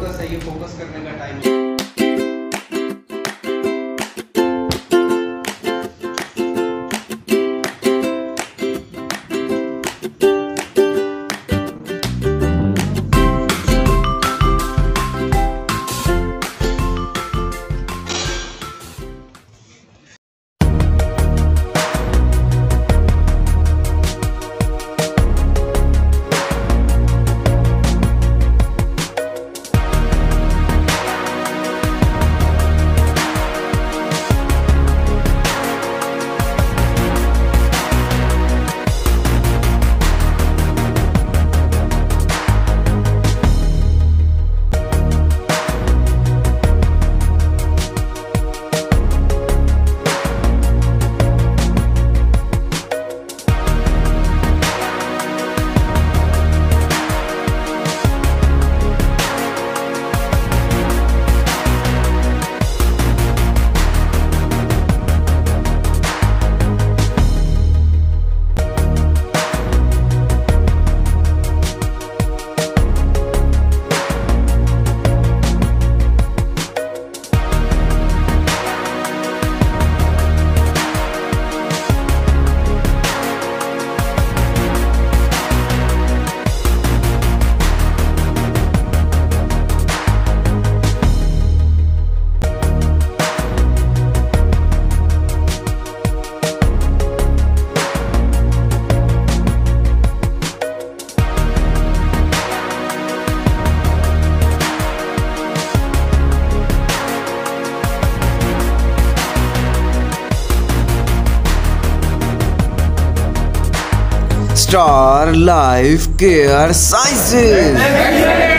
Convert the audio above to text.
Focus है ये focus करने का टाइम है। Star life care sciences